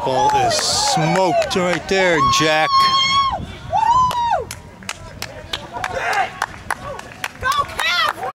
apple is smoked right there, Jack.